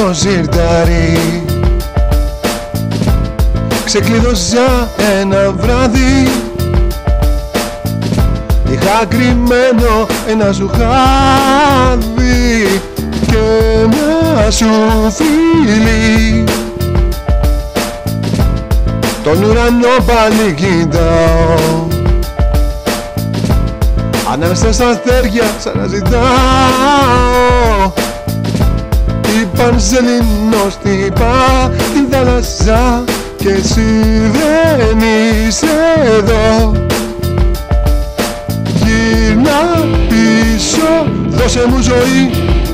στο σιρτάρι Ξεκλείδωσα ένα βράδυ. Είχα κρυμμένο ένα σου χάδι και ένα σου φίλι Τον ουρανό πάλι κοιτάω. Ανάμεσα στα αστέρια σαν να ζητάω Τι πανσελινός τυπά την θάλασσα και εσύ δεν είσαι εδώ. Γυρνά πίσω, δώσε μου ζωή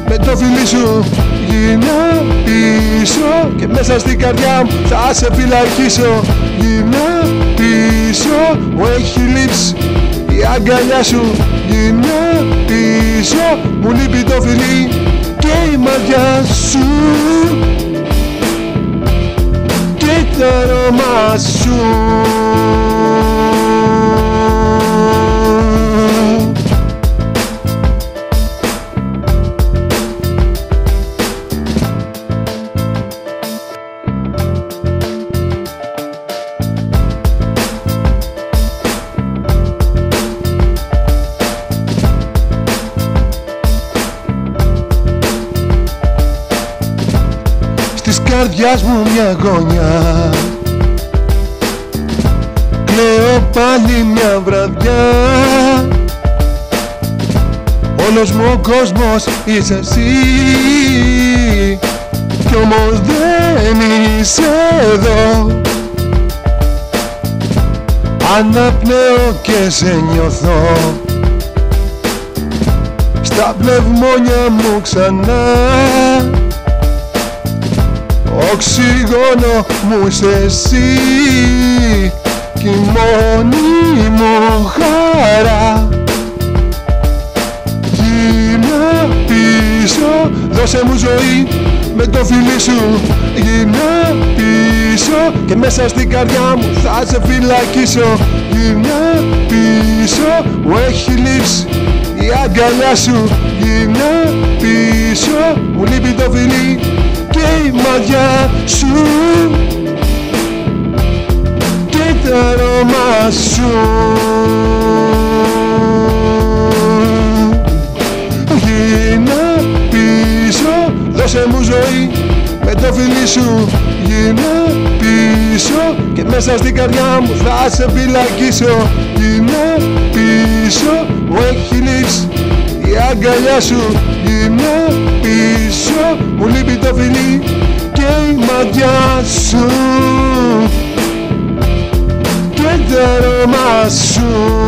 με το φιλί σου. Γυρνά πίσω και μέσα στην καρδιά μου θα σε φυλακίσω. Γυρνά πίσω, μου έχει λείψει η αγκαλιά σου. Γυρνά πίσω, μου λείπει και το αρώμα σου. Της καρδιάς μου μια γωνιά Κλαίω πάλι μια βραδιά. Όλος μου ο κόσμος είσαι εσύ. Κι όμως δεν είσαι εδώ. Αναπνέω και σε νιώθω. Στα πνευμόνια μου ξανά. Οξυγόνο μου είσαι εσύ κι η μόνη μου χαρά. Γυρνά πίσω, δώσε μου ζωή με το φιλί σου. Γυρνά πίσω και μέσα στην καρδιά μου θα σε φυλακίσω. Γυρνά πίσω, μου έχει λείψει η αγκαλιά σου. Γυρνά πίσω, μου λείπει το φιλί και η μάτια σου και το αρώμα σου. Γυρνά πίσω, δώσε μου ζωή. Με το φιλί σου Γυρνά πίσω. Και μέσα στην καρδιά μου θα σε φυλακίσω. Γυρνά πίσω, μου έχει λείψει η αγκαλιά σου. Γυρνά πίσω, μου λείπει το φιλί και το αρώμα σου